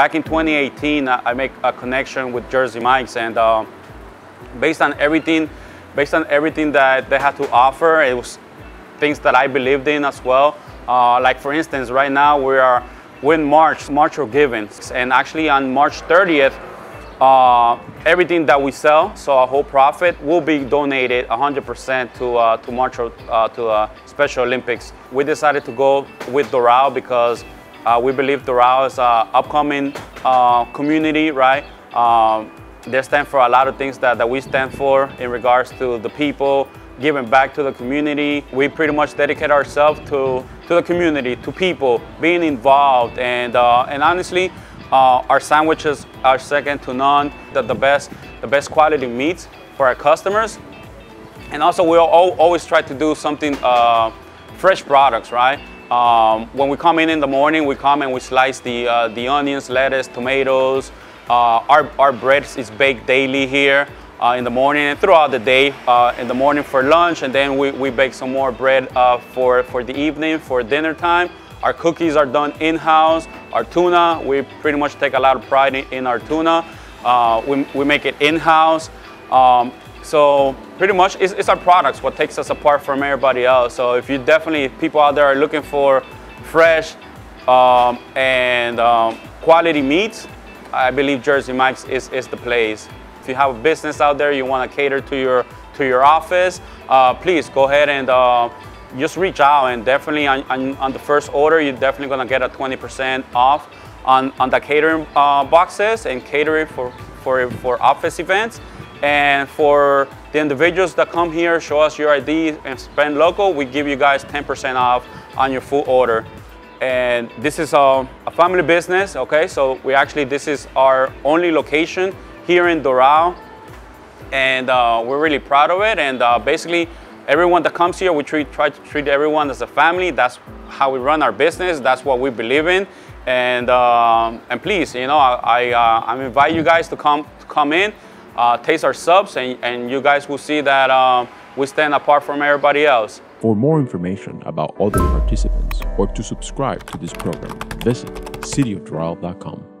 back in 2018, I make a connection with Jersey Mike's, and uh, based on everything, based on everything that they had to offer, it was things that I believed in as well. Uh, like for instance, right now we are in March, March of Giving, and actually on March 30th, uh, everything that we sell, so our whole profit, will be donated 100% to uh, to March uh, to uh, Special Olympics. We decided to go with Doral because uh, we believe Doral is an upcoming uh, community, right? Um, they stand for a lot of things that, that we stand for in regards to the people, giving back to the community. We pretty much dedicate ourselves to, to the community, to people, being involved, and, and honestly, uh, our sandwiches are second to none. The, the, best, the best quality meats for our customers. And also we all, always try to do something uh, fresh products, right? Um, when we come in in the morning, we come and we slice the, uh, the onions, lettuce, tomatoes. Uh, our, our bread is baked daily here. Uh, in the morning and throughout the day. Uh, in the morning for lunch, and then we, we bake some more bread uh, for, for the evening, for dinner time. Our cookies are done in-house. Our tuna, we pretty much take a lot of pride in, in our tuna. Uh, we, we make it in-house. Um, so pretty much it's, it's, our products what takes us apart from everybody else. So if you definitely, people out there are looking for fresh um, and um, quality meats, I believe Jersey Mike's is, is the place. If you have a business out there, you want to cater to your, to your office, uh, please go ahead and uh, just reach out and definitely on, on, on the first order, you're definitely gonna get a 20% off on, on the catering uh, boxes and catering for, for, for office events. And for the individuals that come here, show us your ID and spend local, we give you guys 10% off on your full order. And this is a, a, family business, okay? So we actually, this is our only location here in Doral. And uh, we're really proud of it. And uh, basically, everyone that comes here, we treat, try to treat everyone as a family. That's how we run our business. That's what we believe in. And, um, and please, you know, I, I, uh, I invite you guys to come, to come in, uh, taste our subs, and, and you guys will see that um, we stand apart from everybody else. For more information about other participants or to subscribe to this program, visit cityofdoral.com.